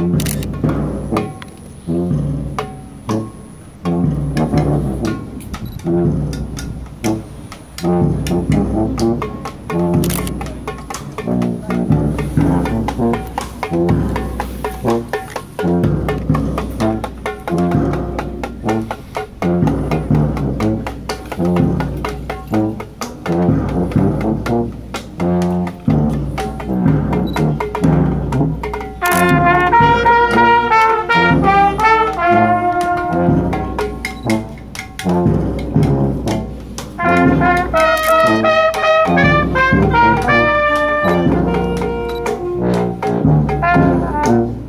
Mm-hmm. 嗯。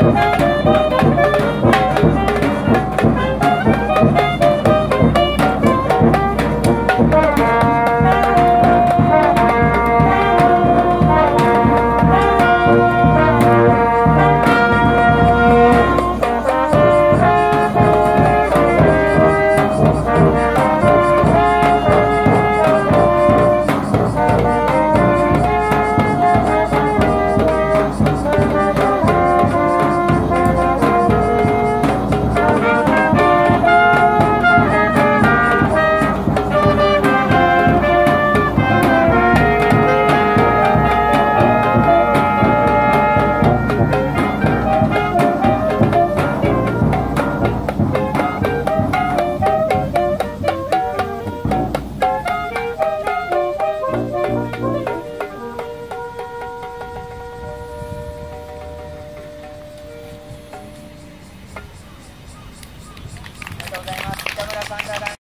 Thank